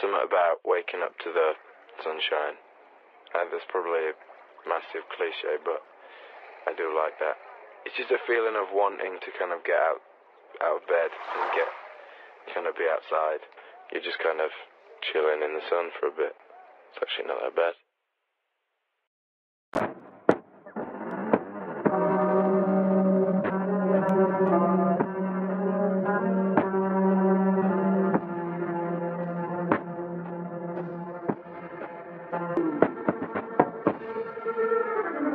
something about waking up to the sunshine. Uh, that's probably a massive cliche, but I do like that. It's just a feeling of wanting to kind of get out out of bed and get kind of be outside. You're just kind of chilling in the sun for a bit. It's actually not that bad.